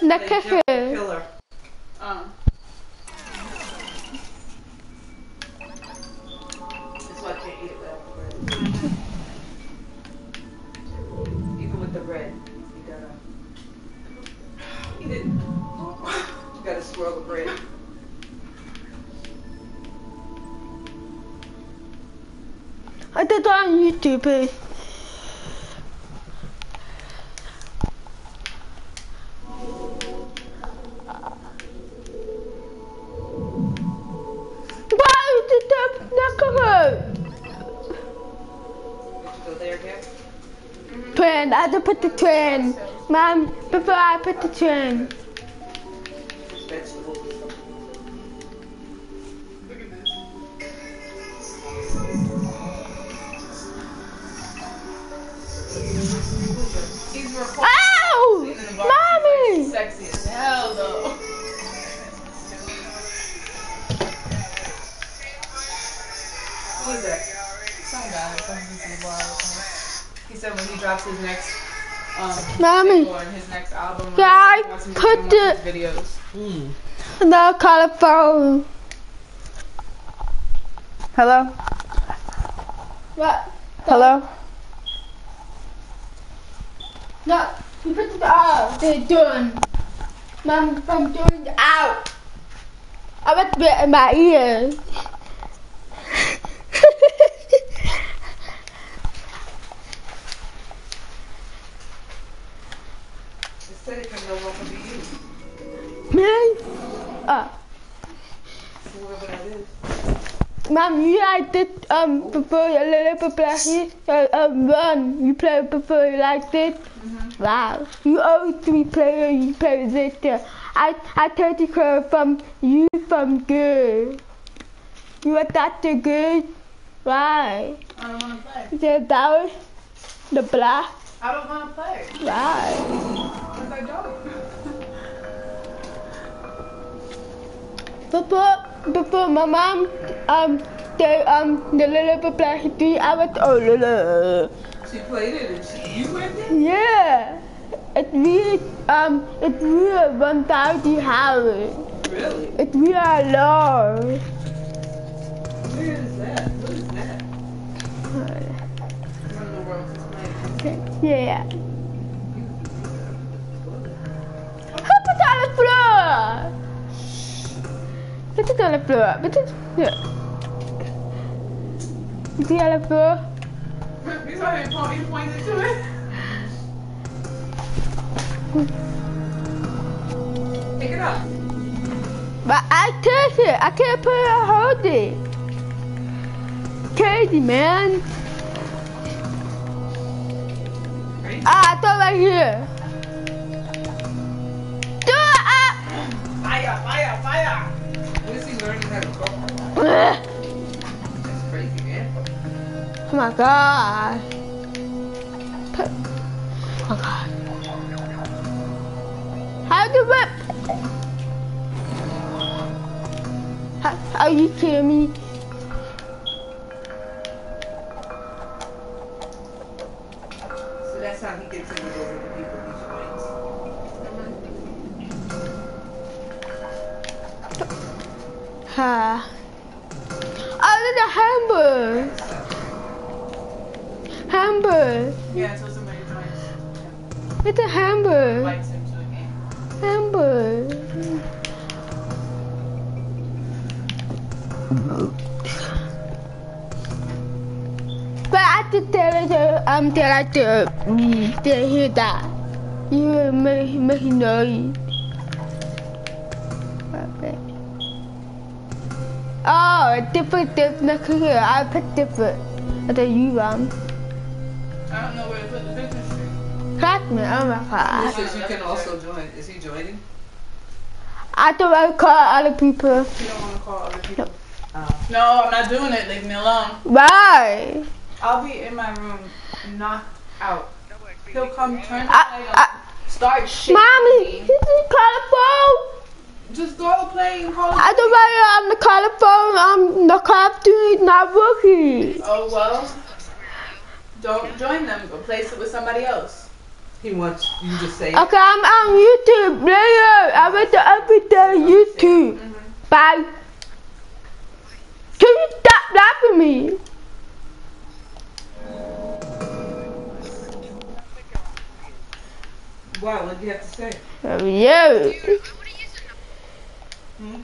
Cafe. jumped the pillar. Um, that's why I can't eat it without the bread. Even with the bread, you gotta eat. You gotta swirl the bread. I did that on YouTube. Mom, before I put the train. Hmm. No colorful. Hello. What? Hello. No, you put it out. They're done. Mom, I'm doing out. I to be in my ears. Mom, you like this um before you little before uh, um run. You play before you like this. Wow. You always three player. You play with this. uh, I I the card from you from good. You are Dr. Good. Why? I don't want to play. The that was the black. I don't want to play. Why? Because I don't. Before my mom um the um the little black three oh little. She played it and she, you went there? Yeah. It really um it really one thousand hours. Really? It really long. Where is that? What is that? Playing. Yeah. Put it yeah. Put it on the floor. You saw him point, pointed to it. Pick it up. But I it. I can't put on hold it. Crazy man. Ah, I thought right here. Do it up. Fire, fire, fire. Oh my god. Oh my god. How do whip? How, are you kidding me? Ha. Oh, there's a hamburger. Hamburger. Yeah, until somebody joins. It's a hamburger. Invites him to a game. Hamburger. But I have to tell her um, tell her to, to hear that. You make, make noise. Oh, different, different, here. I put different. I tell you, um, I don't know where to put the tree. crack me, oh my He god. says you can also join. Is he joining? I thought I would call other people. You don't want to call other people. Oh. No, I'm not doing it. Leave me alone. Why? I'll be in my room, knocked out. He'll come turn the light on, start shaking Mommy, this is colorful. Just go play and call. I don't know I'm the colorful. I'm the cop dude, not rookie. Oh well. Don't join them. Go place it with somebody else. He wants you to say it. Okay, I'm on YouTube. Play two, five. Can you stop laughing at me? Wow, what do you have to say? Oh, yeah. Okay.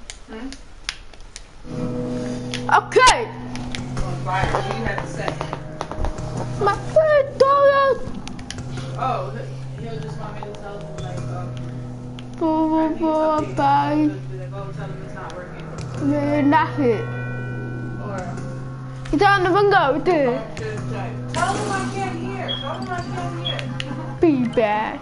On fire. What do you have to say? My friend told us. Oh, he'll just want me to tell him like, um, Four, I think it's four, updated. five. Like, oh, tell him it's not working. No, nothing. Or It's on the window just tell him I can't hear. Tell him I can't hear. Be bad.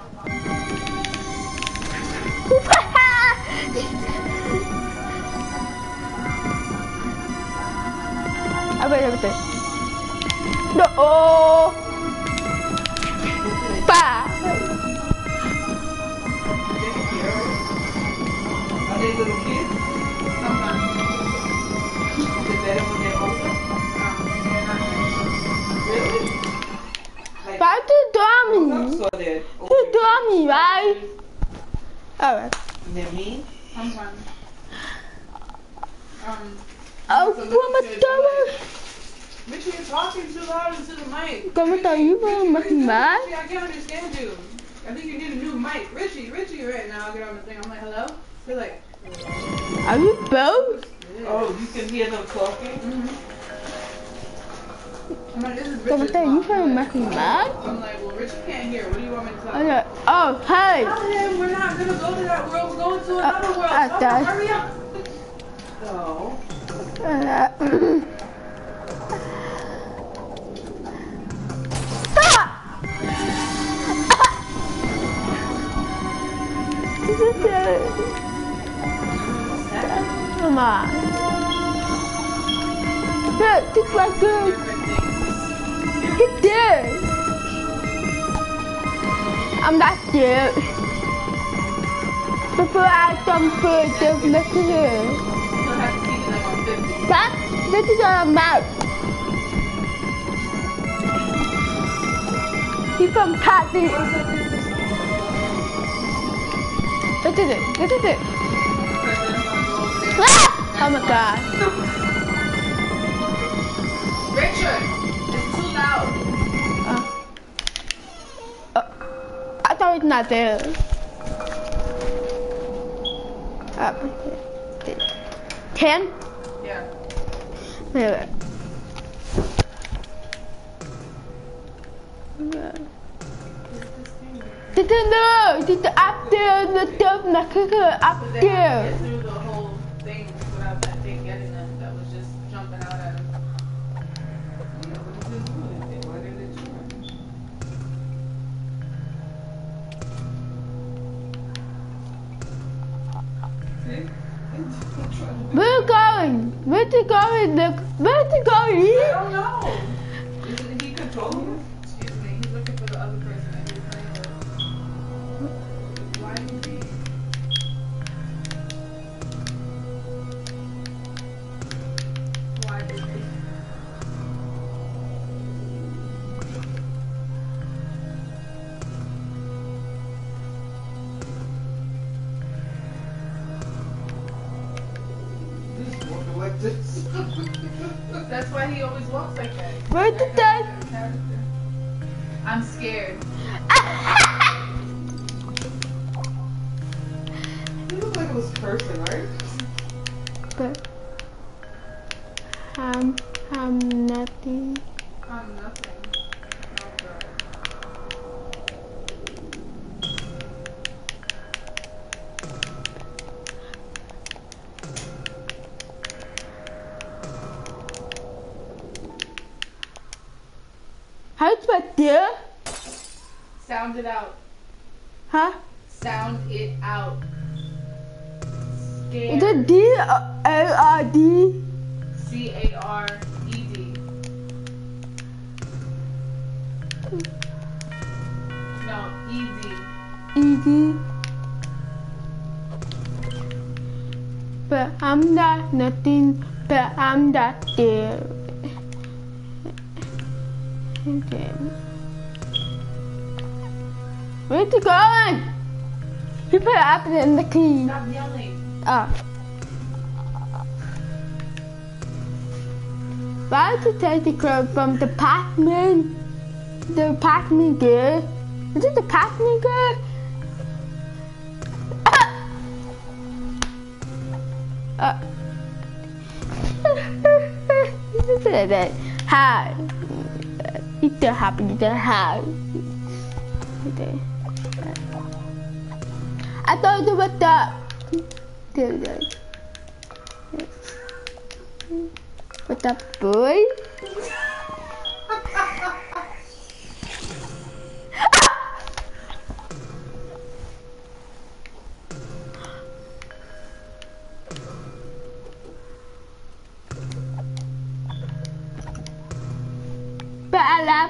Better when they're older? Um, they're not nice. Really? Like, Pa tu dorme. Tu dorme, vai. Alright. They're mean? Sometimes. Um, Oh, como tava. Richie, you're talking too loud into the mic. Como tá aí, vamos mais? Richie, I can't understand you. I think you need a new mic. Richie, Richie, right now, I'll get on the thing. I'm like, hello? They're like, Are you both? Oh, you can hear them talking? I'm like, this is Como Richie's tá aí, mom. vamos They're like, mais? I'm like, well, Richie can't hear. What do you want me to tell him? Olha. Oh, hey. Tell him we're not gonna go to that world. We're going to Uh, another world. uh, Tell Dad. hurry up. Oh. Uh, Come on. Look, this my good. Get there. I'm not scared. Before I jump first, just look on 50. That, this is all about. He's from Cotton. This is it. This is it. Ah! Oh my god. Richard, it's too loud. Uh, I thought it's not there. Uh, ten? Yeah. Wait, This is no, this is up there, the stuff like up But they had to there. get through the whole thing without that thing getting them. That was just jumping out at him. Yeah, but it didn't do anything. Why didn't it try? See? It's trying to do- Where you going? Where's it going? Look, where's it I going? don't know. Isn't he controlling How's my dear? Sound it out. Huh? Sound it out. Is Scared. it D or L R D? C A R E D. No, E D. E D? But I'm not nothing, but I'm not there. Okay. Where are you going? You put it up in the key. Stop yelling. Ah. Why did you take the club from the Pac-Man? The Pac-Man girl? Is it the Pac-Man Ah. uh. Look at that. Hi. Itu happy itu hi. Itu. I thought it was the. What's up, boy?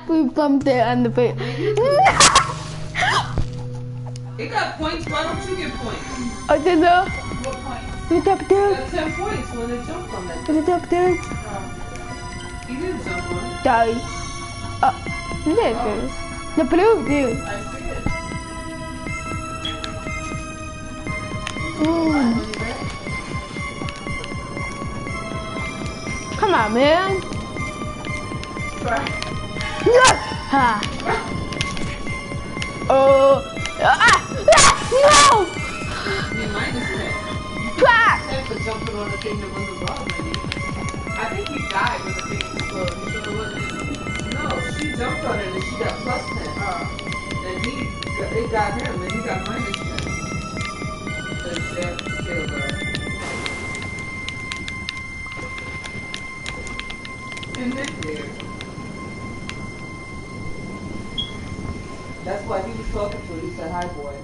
We bumped it on the face. It got points. Why don't you get points? I don't know. What points? What's up, dude? Got 10 points when it jumped on that. What's up, dude? He didn't jump on it. Die. Uh, oh, listen. The blue dude. I see it. You? Come on, man. Ha. Oh. Ah! ah, No! I mean, mine is 10. Ah! 10 for jumping on the thing that wasn't bothering you. I think he died when the thing sure it wasn't? No, she jumped on it and she got plus 10. Oh. And he, it got him and he got That's why he was talking to. He said, hi, boy.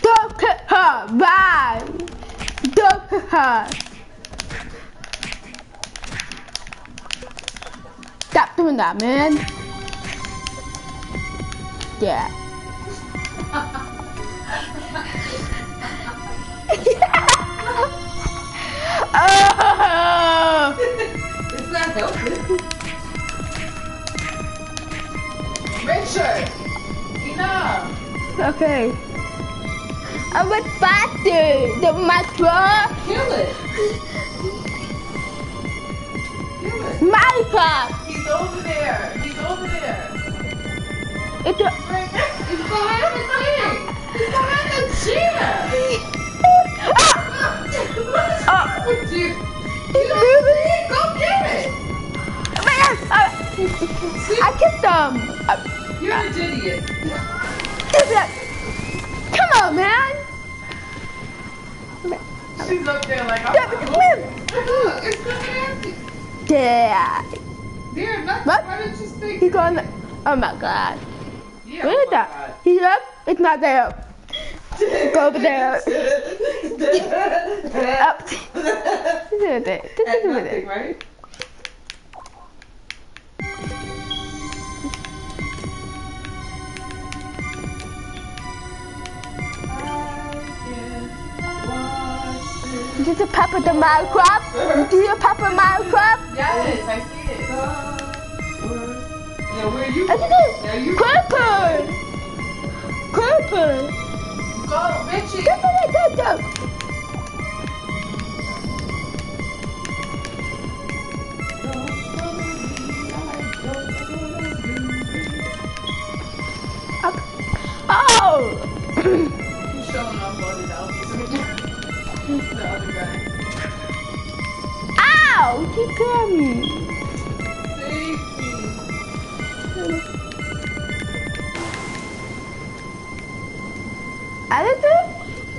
Don't hit her! Bye! Don't hit her! Stop doing that, man. Yeah. oh! It's not helping. Richard! Enough! Okay. I went faster than my truck. Kill it. Kill it. My truck. He's over there! He's over there! It's a, Right there! He's behind the thing! He's behind the chair! Ah! What's wrong with you? it's moving. Go get it! I kicked them. You're an idiot. come on, man. She's up there like, I'm but- Look, it's still empty. Yeah. There, nothing. What? Why did you stick He's going. Oh my god. Yeah, Where oh is that? He's up. It's not there. Go over there. Up. This is it. This At is nothing, it. right? This a pepper the Minecraft? Do you pepper Minecraft? Yes, I see it. Now where are you I go? think Now it's you Creeper. Creeper. Go. Go, go, go, go, go. Ow! He got me. Safety. Allison?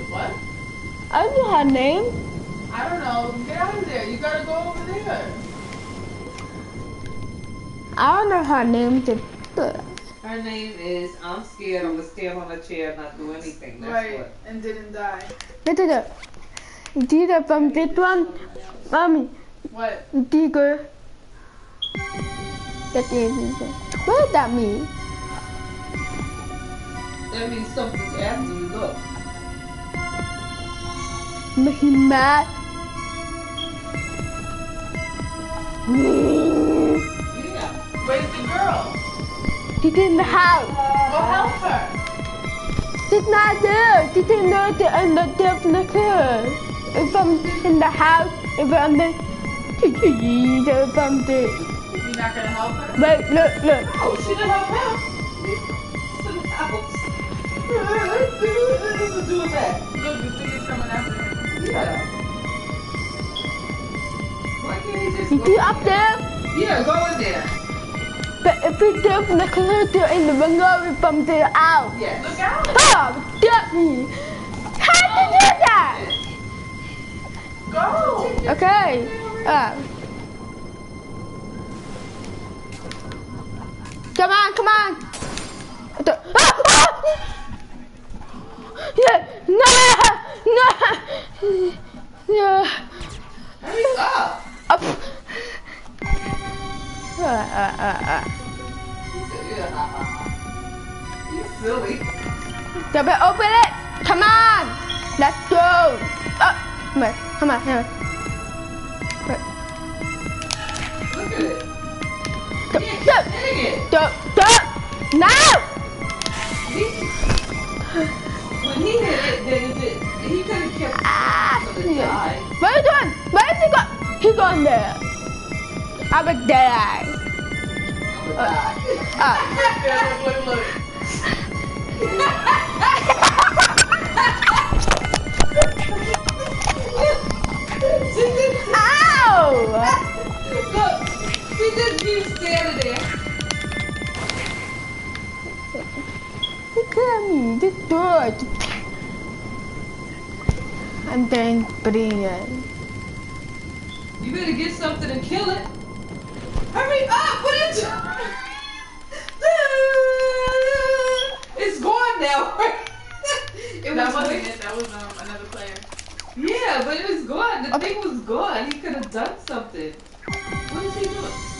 What? I don't know her name. I don't know. Get out of there. You gotta go over there. I don't know her name. To, Her name is I'm scared. I'm gonna stand on a chair and not do anything. That's right. what. And didn't die. Look at that. See that from um, this one? Mommy, What? Digger. That. What does that mean? That means something's after you. Look. Make him mad. Yeah. Where's the girl? She's in the house. Go help her. She's not there. She's in the, the, in the deep liquor. if I'm in the house, if I'm the, if I'm the, You're not gonna help her? wait, look, look. Oh, she didn't help house. What's do with that? Look, the thing is coming after him. Yeah. Why can't he just go up there? Yeah, go in there. But if we do from the computer in the window, if I'm the out. Yes. Look out! Oh, get me. How did you do that? Go! Okay. Uh. Come on, come on. Ah, ah! Yeah, no, no, yeah. Hurry up. Up. Uh, uh, uh. You silly. We open it. Come on. Let's go. Oh, come on, come on, come on. Go. Now. He- When he hit it, then it. He could kept Ah. it until it died. Where? Where is he going? He going there. It would die. Ah. She didn't- Ow! Look, she just keeps standing there. Look at me. This door. I'm doing brilliant. You better get something and kill it. Hurry up! What are you doing? It's gone now. it That was wasn't it. That was um, another player. Yeah, but it was gone. The Okay. thing was gone. He could have done something. What is he doing?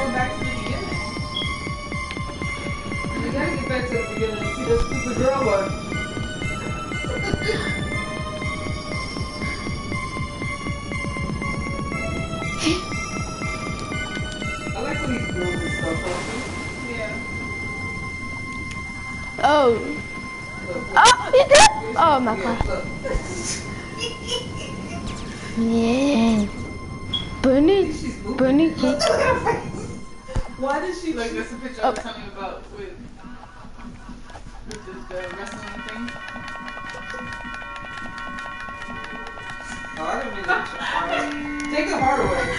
going back to the beginning. We gotta get back to the beginning and see this stupid girl one. I like when he's building stuff, don't Yeah. Oh. Look, Oh, you did? Oh my god. Yeah. Bunny, bunny cake. At her face. Why did she like that's a picture I was oh. telling you about with with the, the wrestling thing? Oh, I didn't mean to. Take the hard away.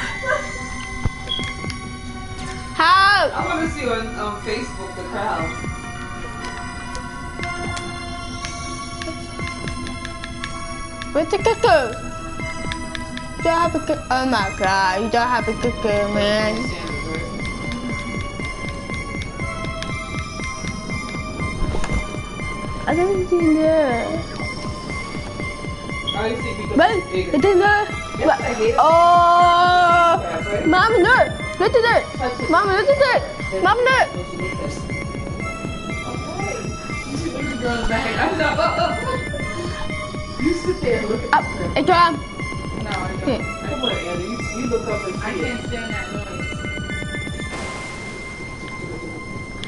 How? I want to see on, on Facebook the crowd. Where's the cuckoo? You don't have a cuckoo. Oh my god, you don't have a cuckoo, man. I see see because Wait, it's bigger. it is there. Yes. Oh? Mama, look. Look at it. Mama, look at it. Mama, look. You see sit there and look at crab. It's on. No, I don't. Come on, Anna. You, you look up and I can't stand that noise.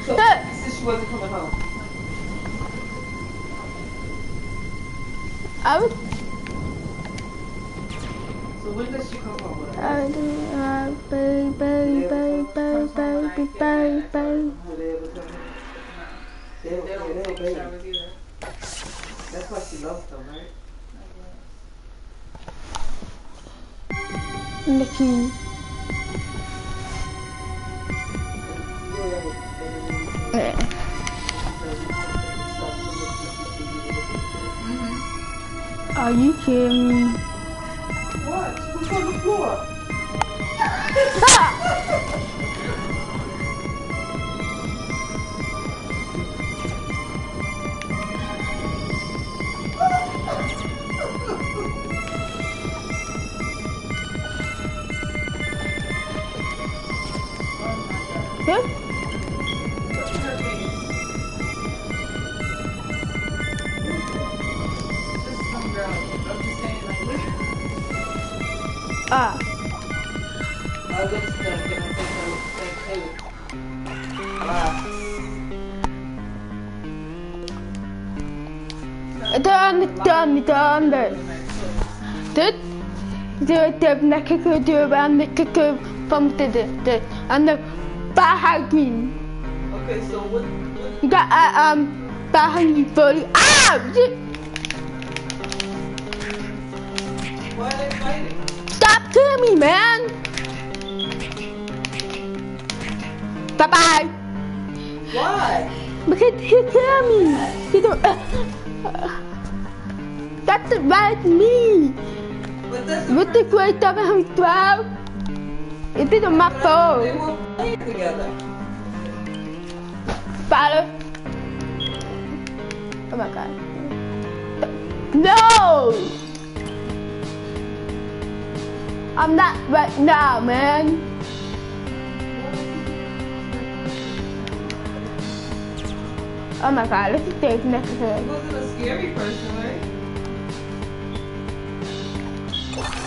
So, said she wasn't coming home. I was. So when does she come home? I do. Uh, baby, baby, baby, baby, baby, baby. Will they ever come home? They don't, They yeah, don't they take don't baby. showers either. That's why she loves them, right? Nikki. Yeah. Are you kidding me? What? Who's on the floor? Dit heb lekker gedurven en lekker van dit dit. En de bahagin. Okay, so what, what Ja, um, bahagin voor. Ah! Shit. why are they fighting? Stop killing me, man! Bye bye! Why? Because he killed me! He don't. Uh, uh, that's right, me! With the great of him 12, it fault. were. Father. Oh my god. No! I'm not right now, man. Oh my god, let's take next to a scary person, right?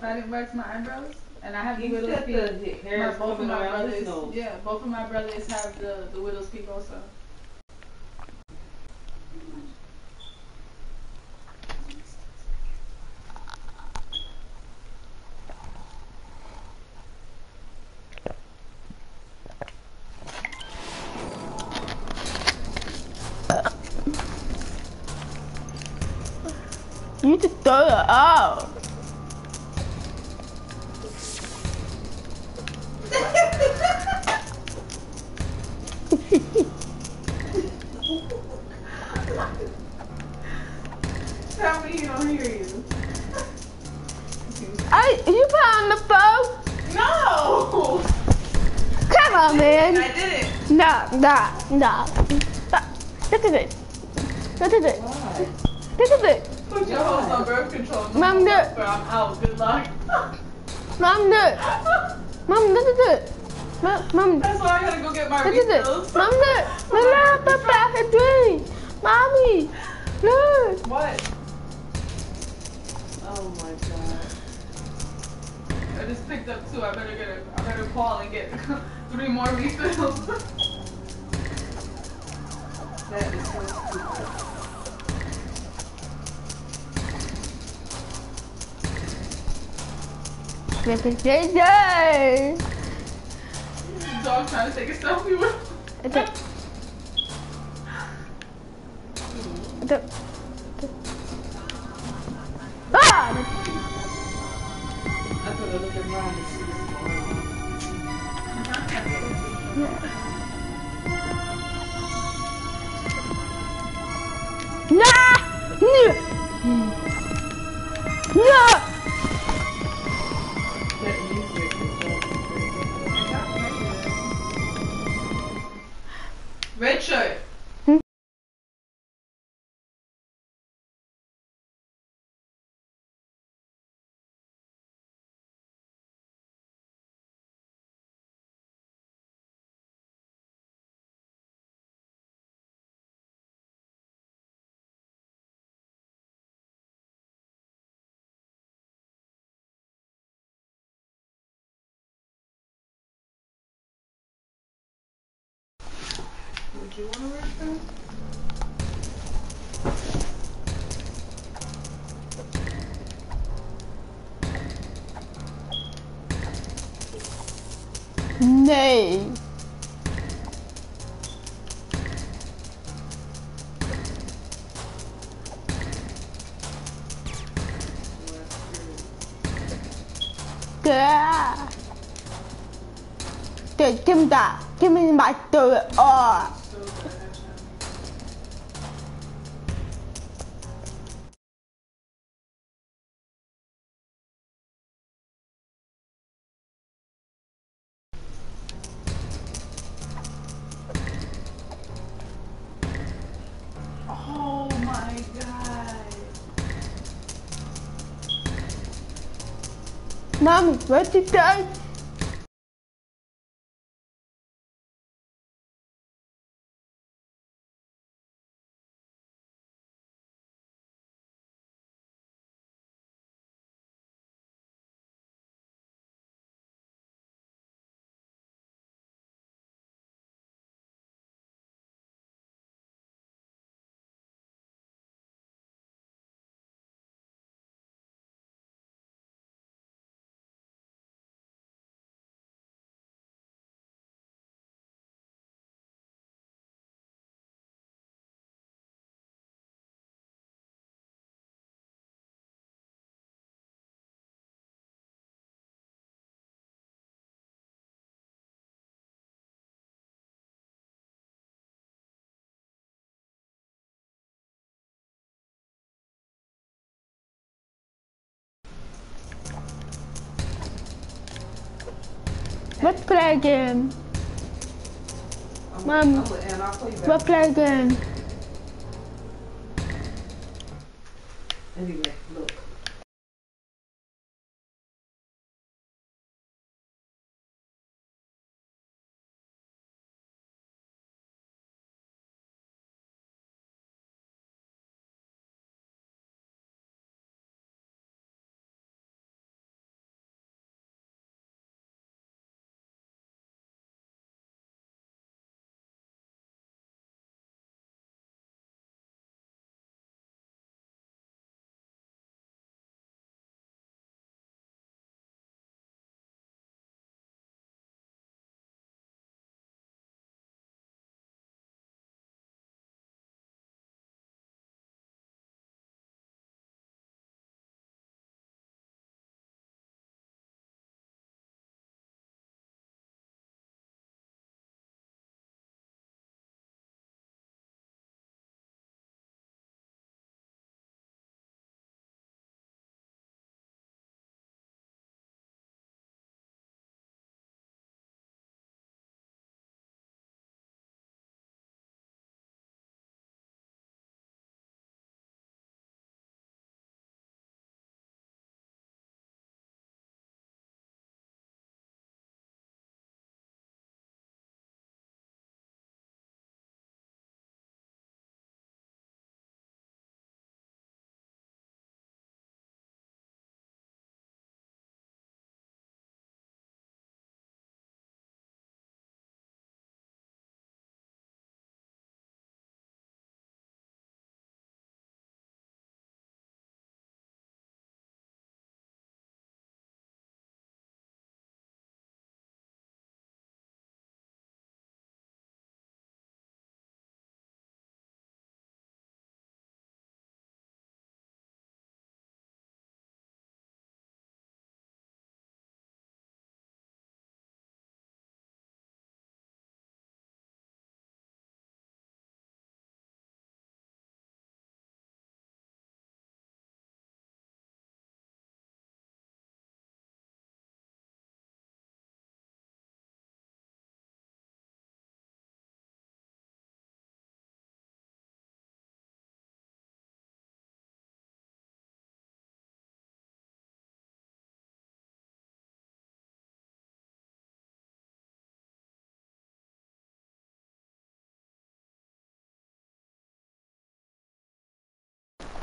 If I didn't wax my eyebrows, and I have the He's peak. the My, both of my brothers, yeah, both of my brothers have the the widow's peak also. Just picked up two. I better get a. I better call and get three more refills. That is so stupid. Representation. Dog trying to take a selfie with. You want to risk them? Nee. Kìa. Để kim ta, kim mình bạch từ. Mami, wat is dat? Wat play game? Mom. I'm with Ann. I'll call you back. Wat play game? Anyway,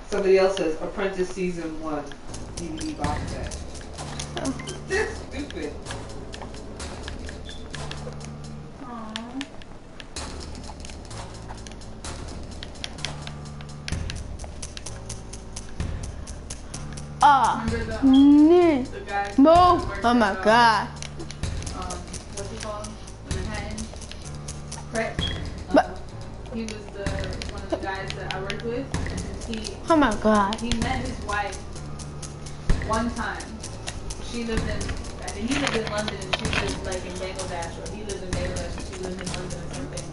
Somebody else says Apprentice Season 1 DVD box set. Oh. That's stupid. Ah. Ah, uh, no. Move. Oh my god. Um, Manhattan? Correct? Uh, he was the the guys that I worked with. He Oh my god. he met his wife one time. She lived in, I think he lived in London and she lived like in Bangladesh, or he lived in Bangladesh and she lived in London or something.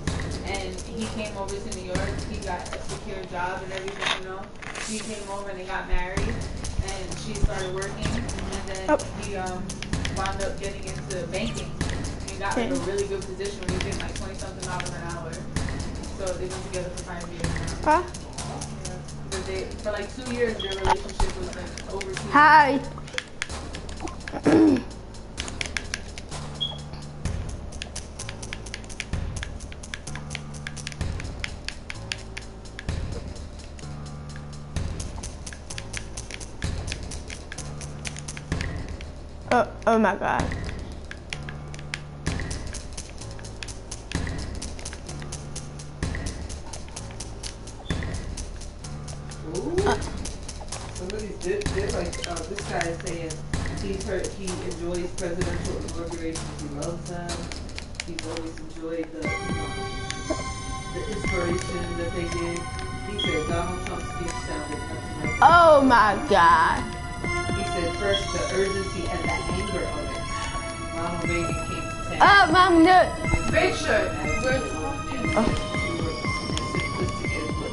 And he came over to New York. He got a secure job and everything, you know. He came over and they got married, and she started working, and then Oh. he um wound up getting into banking and got like a really good position where he was getting like twenty something dollars an hour. So they've been together for five years now. Huh? Yeah. They, for like two years, their relationship was like over two. Hi. Oh, oh my god. He's always enjoyed the you know, the inspiration that they did. He said Donald Trump's speech sounded nothing like. Oh my god. He said first the urgency and the anger of it. Ronald Reagan came to town. Oh, mom, no. Big shirt. We're Simplistic as what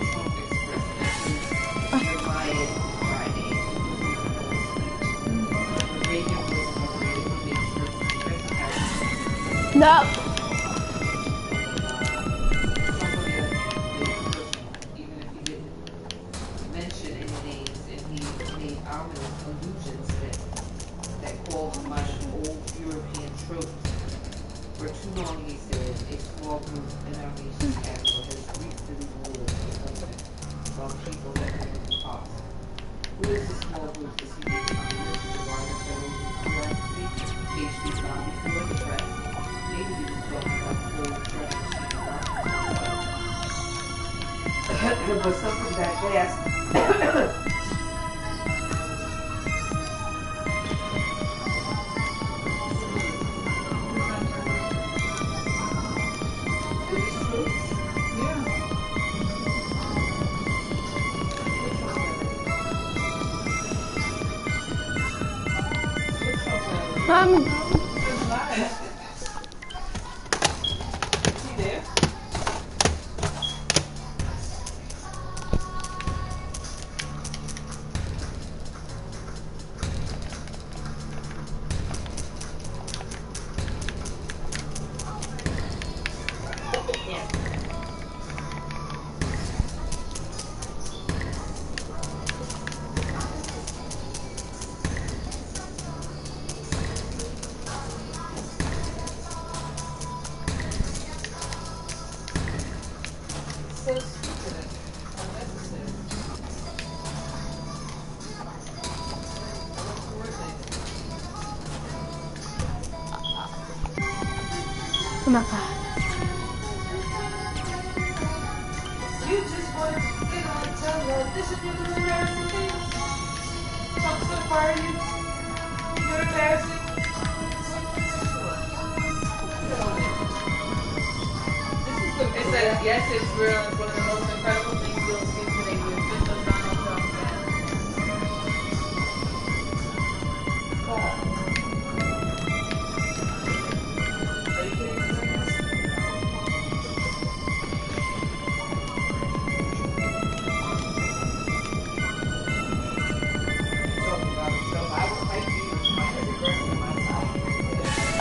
oh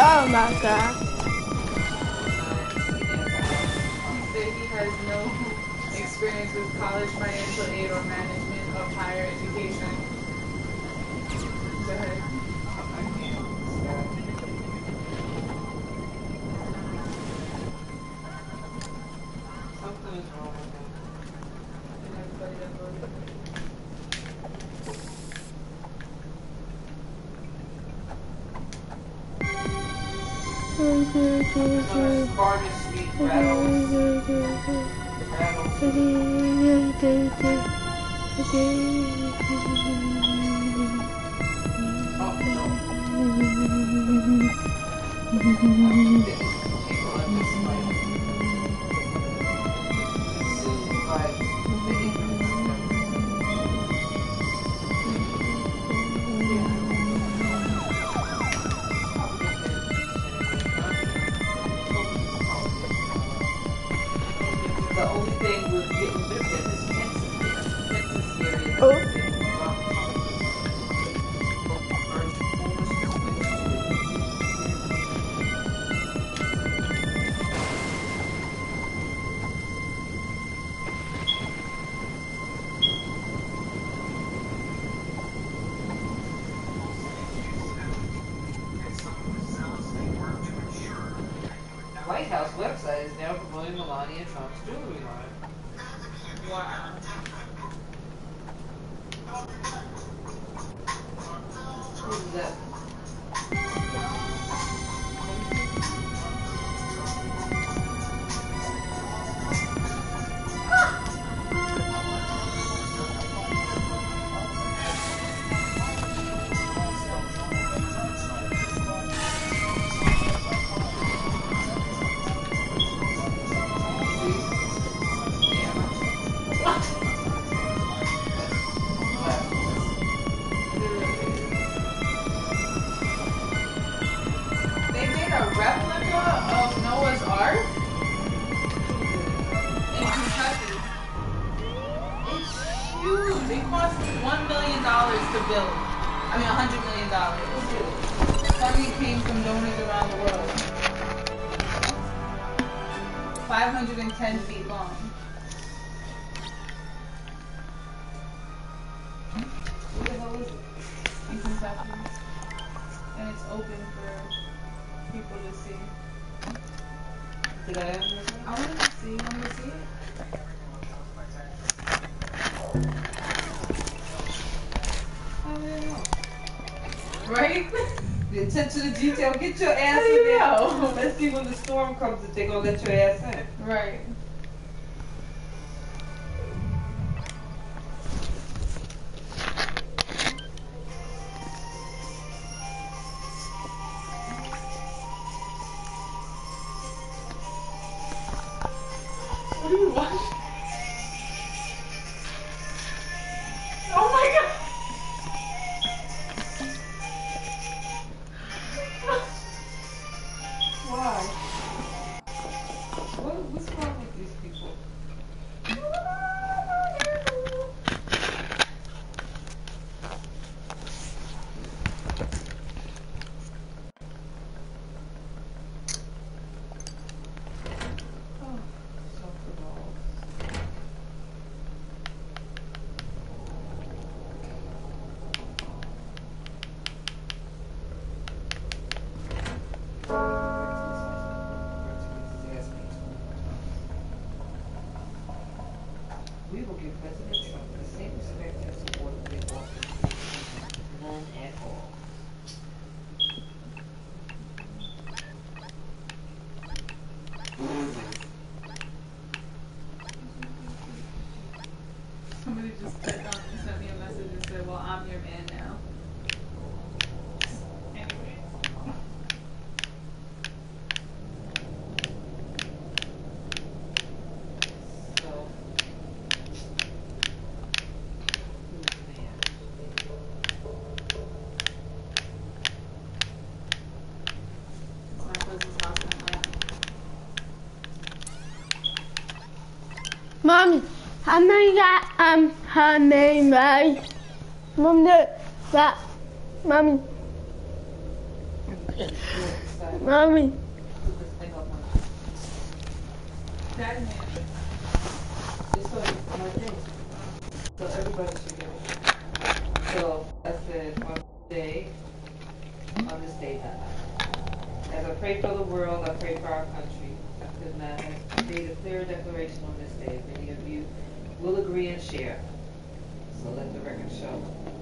Oh my god. He has no experience with college financial aid or management of higher education. 510 feet long. Who the hell is it? in Kentucky. And it's open for people to see. Did I ever? I want to see. Want to see it? Attention to the detail, get your ass in there. Let's see when the storm comes if they gonna let your ass in. right. How many got um her name right? The that, mommy, mommy. That so. Everybody should get it. So I said on this day, on this day that as I pray for the world, I pray for our country. I could not have made a clear declaration on this day. Many of you will agree and share. So let the record show.